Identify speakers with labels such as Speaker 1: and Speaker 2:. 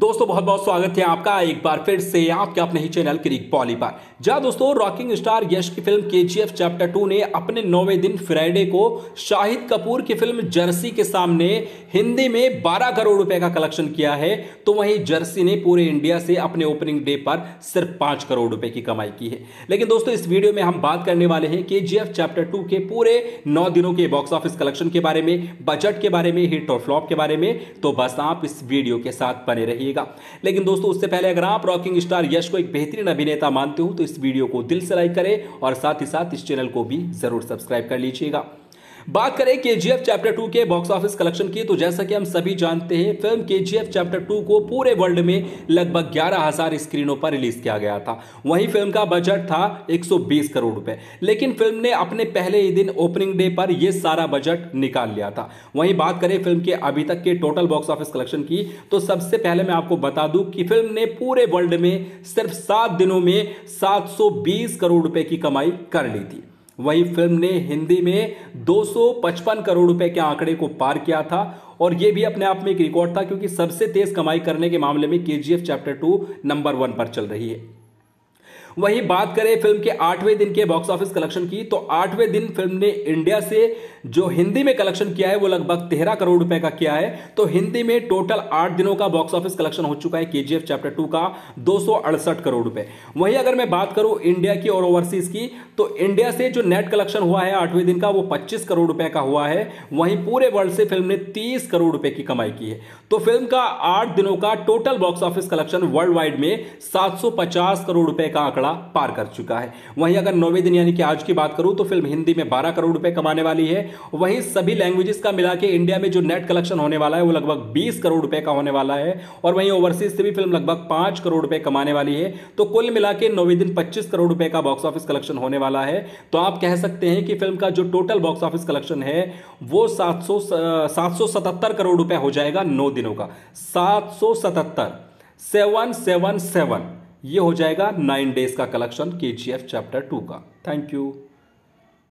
Speaker 1: दोस्तों, बहुत बहुत स्वागत है आपका एक बार फिर से आपके अपने ही चैनल क्रिक पॉली पर। जहाँ दोस्तों, रॉकिंग स्टार यश की फ़िल्म के चैप्टर टू ने अपने नौवे दिन फ्राइडे को शाहिद कपूर की फ़िल्म जर्सी के सामने हिंदी में 12 करोड़ रुपए का कलेक्शन किया है। तो वहीं जर्सी ने पूरे इंडिया से अपने ओपनिंग डे पर सिर्फ़ पाँच करोड़ रुपए की कमाई की है। लेकिन दोस्तों, इस वीडियो में हम बात करने वाले हैं के चैप्टर टू के पूरे नौ दिनों के बॉक्स ऑफ़िस कलेक्शन के बारे में, बजट के बारे में, हिट और फ्लॉप के बारे में। तो बस आप इस वीडियो के साथ बने रहिएगा। लेकिन दोस्तों, उससे पहले अगर आप रॉकिंग स्टार यश को एक बेहतरीन अभिनेता मानते हो तो इस वीडियो को दिल से लाइक करें और साथ ही साथ इस चैनल को भी ज़रूर सब्सक्राइब कर लीजिएगा। बात करें K G F chapter two के बॉक्स ऑफ़िस कलेक्शन की तो जैसा कि हम सभी जानते हैं, फ़िल्म के जी एफ़ चैप्टर टू को पूरे वर्ल्ड में लगभग ग्यारह हज़ार स्क्रीनों पर रिलीज़ किया गया था। वहीं फ़िल्म का बजट था 120 करोड़ रुपए। लेकिन फ़िल्म ने अपने पहले ही दिन ओपनिंग डे पर यह सारा बजट निकाल लिया था। वहीं बात करें फ़िल्म के अभी तक के टोटल बॉक्स ऑफ़िस कलेक्शन की तो सबसे पहले मैं आपको बता दूँ कि फ़िल्म ने पूरे वर्ल्ड में सिर्फ़ सात दिनों में सात सौ बीस करोड़ रुपए की कमाई कर ली थी। वही फ़िल्म ने हिंदी में 255 करोड़ रुपए के आंकड़े को पार किया था और यह भी अपने आप में एक रिकॉर्ड था क्योंकि सबसे तेज कमाई करने के मामले में KGF chapter two number one पर चल रही है। वहीं बात करें फ़िल्म के आठवें दिन के बॉक्स ऑफ़िस कलेक्शन की तो आठवें दिन फ़िल्म ने इंडिया से जो हिंदी में कलेक्शन किया है, वो लगभग तेरह करोड़ रुपए का किया है। तो हिंदी में टोटल आठ दिनों का बॉक्स ऑफ़िस कलेक्शन हो चुका है केजीएफ चैप्टर टू का, दो सौ अड़सठ करोड़ रुपए। वहीं अगर मैं बात करूँ इंडिया की और ओवरसीज की तो इंडिया से जो नेट कलेक्शन हुआ है आठवें दिन का, वो पच्चीस करोड़ रुपए का हुआ है। वहीं पूरे वर्ल्ड से फ़िल्म ने तीस करोड़ रुपए की कमाई की है। तो फ़िल्म का आठ दिनों का total box office collection worldwide में सात सौ पचास करोड़ रुपए का आंकड़ा पार कर चुका है। वहीं अगर नौवे दिन यानी कि आज की बात करूँ तो फ़िल्म हिंदी में बारह करोड़ रुपए कमाने वाली है। वहीं सभी लैंग्वेजेस का मिला के इंडिया में जो नेट कलेक्शन होने वाला है, वो लगभग बीस करोड़ रुपए का होने वाला है। और वहीं ओवरसीज से भी फ़िल्म लगभग पाँच करोड़ रुपए कमाने वाली है। तो कुल मिला के नौवे दिन पच्चीस करोड़ रुपए का बॉक्स ऑफ़िस कलेक्शन होने वाला है। तो आप कह सकते हैं कि फ़िल्म का जो टोटल बॉक्स ऑफ़िस कलेक्शन है, वो सात सौ करोड़ रुपए हो जाएगा नौ दिनों का। सात सौ सतहत्तर सेवन सेवन सेवन ये हो जाएगा नाइन डेज़ का कलेक्शन के चैप्टर टू का। Thank you